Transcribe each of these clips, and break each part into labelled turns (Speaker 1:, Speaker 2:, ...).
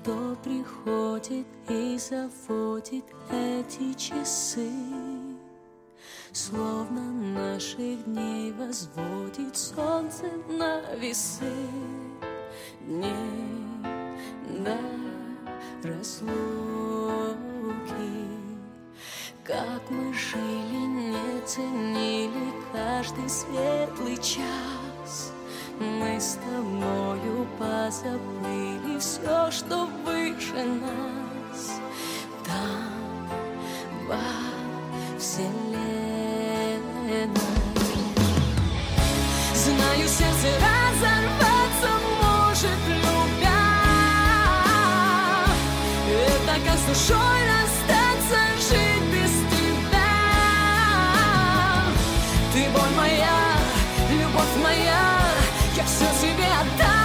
Speaker 1: кто приходит и заводит эти часы, Словно наших дней возводит солнце на весы дней до разлуки. Как мы жили, не ценили каждый светлый час. Мы с тобою позабыли все, что выше нас. Там, во вселенной. Знаю, сердце разорваться может, любя. Это как с душой расстаться, жить без тебя. Ты боль моя, любовь моя, я все тебе отдам,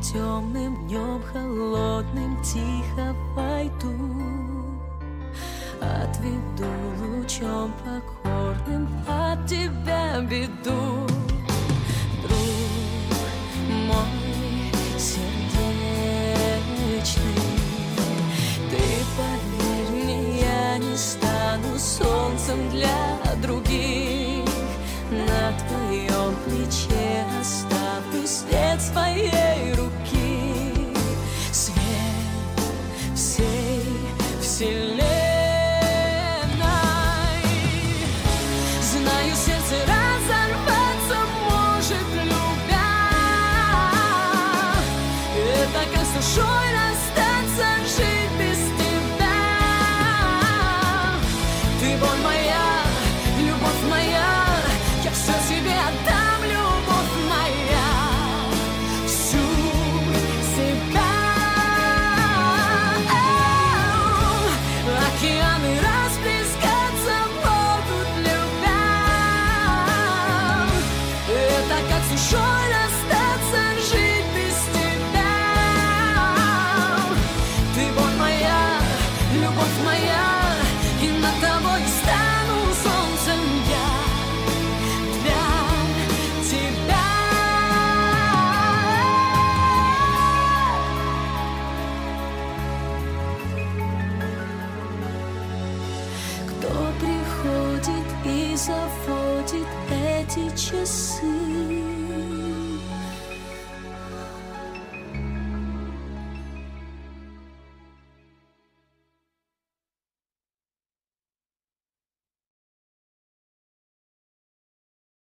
Speaker 1: темным, днем холодным тихо войду. Отведу лучом покорным от тебя беду. Друг мой сердечный Ты поверь мне, я не стану солнцем для других. На твоем плече оставлю свет своей душой расстаться, жить без тебя. Ты боль моя, любовь моя, я все тебе отдам. days of forty that it.